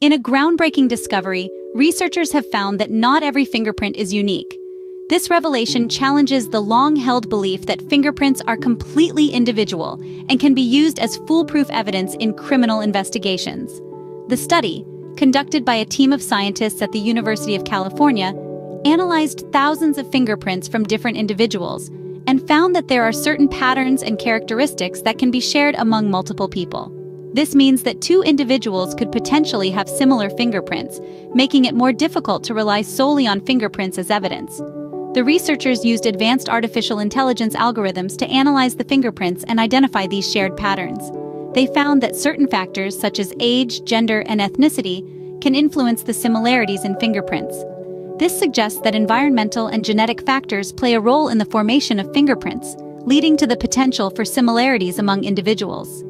In a groundbreaking discovery, researchers have found that not every fingerprint is unique. This revelation challenges the long-held belief that fingerprints are completely individual and can be used as foolproof evidence in criminal investigations. The study, conducted by a team of scientists at the University of California, analyzed thousands of fingerprints from different individuals and found that there are certain patterns and characteristics that can be shared among multiple people. This means that two individuals could potentially have similar fingerprints, making it more difficult to rely solely on fingerprints as evidence. The researchers used advanced artificial intelligence algorithms to analyze the fingerprints and identify these shared patterns. They found that certain factors such as age, gender, and ethnicity can influence the similarities in fingerprints. This suggests that environmental and genetic factors play a role in the formation of fingerprints, leading to the potential for similarities among individuals.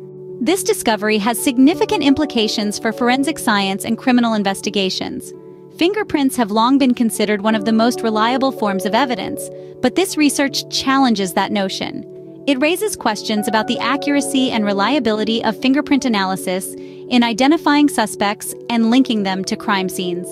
This discovery has significant implications for forensic science and criminal investigations. Fingerprints have long been considered one of the most reliable forms of evidence, but this research challenges that notion. It raises questions about the accuracy and reliability of fingerprint analysis in identifying suspects and linking them to crime scenes.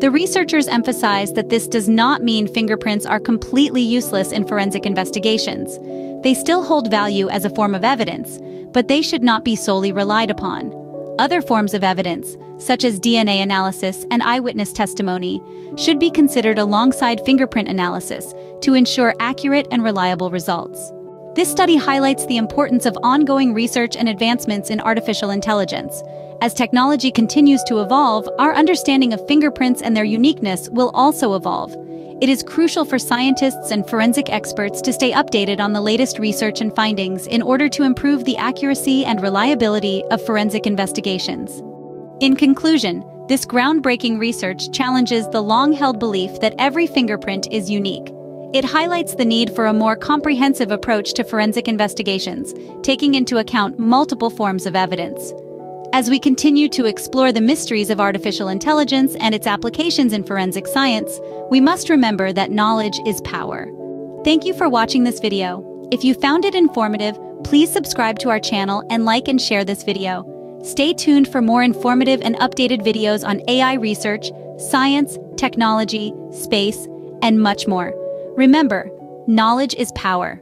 The researchers emphasize that this does not mean fingerprints are completely useless in forensic investigations. They still hold value as a form of evidence, but they should not be solely relied upon. Other forms of evidence, such as DNA analysis and eyewitness testimony, should be considered alongside fingerprint analysis to ensure accurate and reliable results. This study highlights the importance of ongoing research and advancements in artificial intelligence. As technology continues to evolve, our understanding of fingerprints and their uniqueness will also evolve. It is crucial for scientists and forensic experts to stay updated on the latest research and findings in order to improve the accuracy and reliability of forensic investigations. In conclusion, this groundbreaking research challenges the long-held belief that every fingerprint is unique. It highlights the need for a more comprehensive approach to forensic investigations, taking into account multiple forms of evidence. As we continue to explore the mysteries of artificial intelligence and its applications in forensic science, we must remember that knowledge is power. Thank you for watching this video. If you found it informative, please subscribe to our channel and like and share this video. Stay tuned for more informative and updated videos on AI research, science, technology, space, and much more. Remember, knowledge is power.